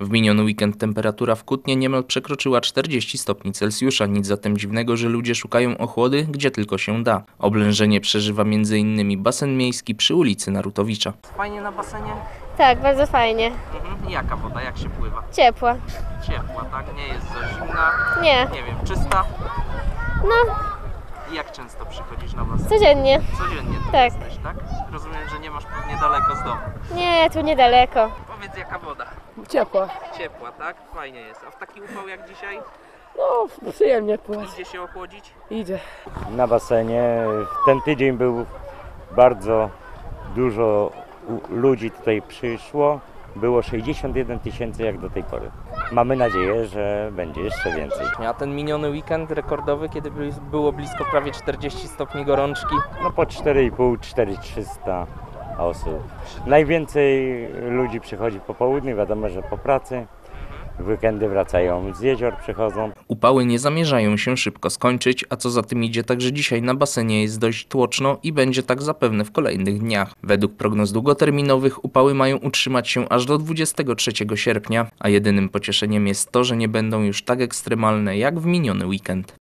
W miniony weekend temperatura w Kutnie niemal przekroczyła 40 stopni Celsjusza. Nic zatem dziwnego, że ludzie szukają ochłody, gdzie tylko się da. Oblężenie przeżywa m.in. basen miejski przy ulicy Narutowicza. Fajnie na basenie? Tak, bardzo fajnie. Mhm. Jaka woda? Jak się pływa? Ciepła. Ciepła, tak? Nie jest za zimna. Nie. Nie wiem, czysta? No, I Jak często przychodzisz na basen? codziennie. Codziennie tu Tak. jesteś, tak? Rozumiem, że nie masz pewnie daleko z domu. Nie, tu niedaleko. Powiedz jaka woda? Ciepła. Ciepła, tak? Fajnie jest. A w taki upał jak dzisiaj No, przyjemnie pływać. idzie się ochłodzić? Idzie. na basenie. Ten tydzień był bardzo dużo ludzi tutaj przyszło. Było 61 tysięcy jak do tej pory. Mamy nadzieję, że będzie jeszcze więcej. A ten miniony weekend rekordowy, kiedy by- było blisko prawie 40 stopni gorączki. No po 4,5, 4300 osób. Najwięcej ludzi przychodzi po południu, wiadomo, że po pracy. W weekendy wracają z jezior, przychodzą. Upały nie zamierzają się szybko skończyć, a co za tym idzie, także dzisiaj na basenie jest dość tłoczno i będzie tak zapewne w kolejnych dniach. Według prognoz długoterminowych upały mają utrzymać się aż do 23 sierpnia, a jedynym pocieszeniem jest to, że nie będą już tak ekstremalne jak w miniony weekend.